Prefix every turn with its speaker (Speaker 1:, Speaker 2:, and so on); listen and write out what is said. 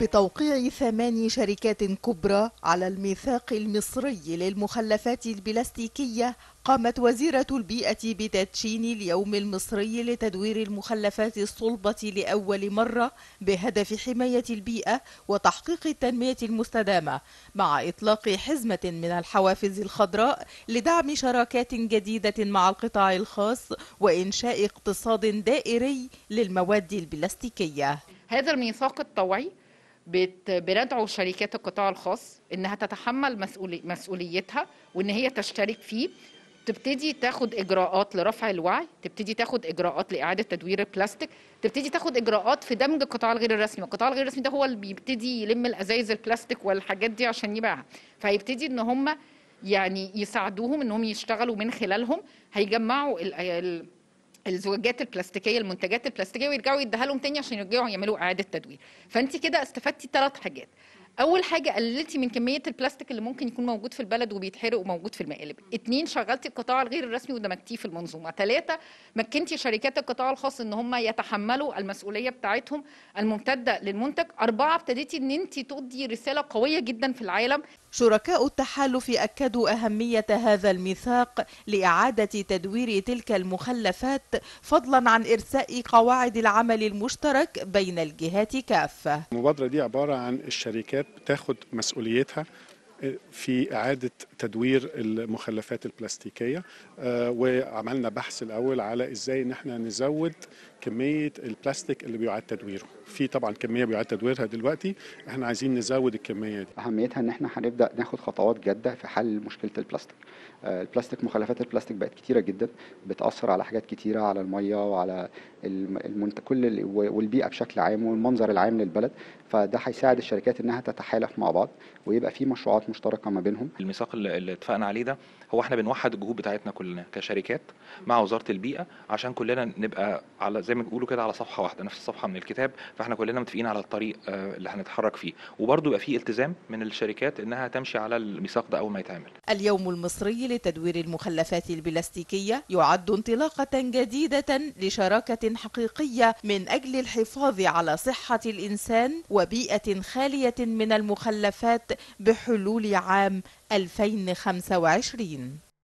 Speaker 1: بتوقيع ثمان شركات كبرى على الميثاق المصري للمخلفات البلاستيكية قامت وزيرة البيئة بتدشين اليوم المصري لتدوير المخلفات الصلبة لأول مرة بهدف حماية البيئة وتحقيق التنمية المستدامة مع إطلاق حزمة من الحوافز الخضراء لدعم شراكات جديدة مع القطاع الخاص وإنشاء اقتصاد دائري للمواد البلاستيكية.
Speaker 2: هذا الميثاق الطوعي بندعو شركات القطاع الخاص إنها تتحمل مسؤولي مسؤوليتها وإن هي تشترك فيه. تبتدي تاخد إجراءات لرفع الوعي تبتدي تاخد إجراءات لإعادة تدوير البلاستيك تبتدي تاخد إجراءات في دمج القطاع الغير الرسمي. القطاع الغير الرسمي ده هو اللي بيبتدي يلم الأزايز البلاستيك والحاجات دي عشان يبيعها. فهيبتدي إن هم يعني يساعدوهم إنهم يشتغلوا من خلالهم. هيجمعوا ال ال الزجاجات البلاستيكية المنتجات البلاستيكية ويرجعوا يديها لهم تاني عشان يرجعوا يعملوا إعادة تدوير. فأنت كده استفدتي ثلاث حاجات. أول حاجة قللتي من كمية البلاستيك اللي ممكن يكون موجود في البلد وبيتحرق وموجود في المقالب. اتنين شغلتي القطاع الغير الرسمي ودمجتيه في المنظومة. ثلاثة مكنتي شركات القطاع الخاص إن هم يتحملوا المسؤولية بتاعتهم الممتدة للمنتج. أربعة ابتديتي إن أنت تدي رسالة قوية جدا في العالم.
Speaker 1: شركاء التحالف أكدوا أهمية هذا الميثاق لإعادة تدوير تلك المخلفات فضلا عن إرساء قواعد العمل المشترك بين الجهات كافة.
Speaker 3: المبادرة دي عبارة عن الشركات بتاخد مسؤوليتها في إعادة تدوير المخلفات البلاستيكية. آه، وعملنا بحث الأول على إزاي إن إحنا نزود كمية البلاستيك اللي بيعاد تدويره. في طبعا كمية بيعاد تدويرها دلوقتي إحنا عايزين نزود الكمية دي.
Speaker 4: أهميتها إن إحنا هنبدأ ناخد خطوات جادة في حل مشكلة البلاستيك. آه، البلاستيك مخلفات البلاستيك بقت كتيرة جدا بتأثر على حاجات كتيرة على المية وعلى الم- المنت... كل ال... والبيئة بشكل عام والمنظر العام للبلد. فده هيساعد الشركات إنها تتحالف مع بعض ويبقى في مشروعات مشتركة ما بينهم.
Speaker 5: الميثاق اللي اللي اتفقنا عليه ده هو إحنا بنوحد الجهود بتاعتنا كلنا كشركات مع وزارة البيئة عشان كلنا نبقى على زي ما بيقولوا كده على صفحة واحدة نفس الصفحة من الكتاب فاحنا كلنا متفقين على الطريق آه، اللي هنتحرك فيه. وبرضه يبقى في التزام من الشركات إنها تمشي على الميثاق ده أول ما يتعمل.
Speaker 1: اليوم المصري لتدوير المخلفات البلاستيكية يعد انطلاقة جديدة لشراكة حقيقية من أجل الحفاظ على صحة الإنسان وبيئة خالية من المخلفات بحلول عام 2025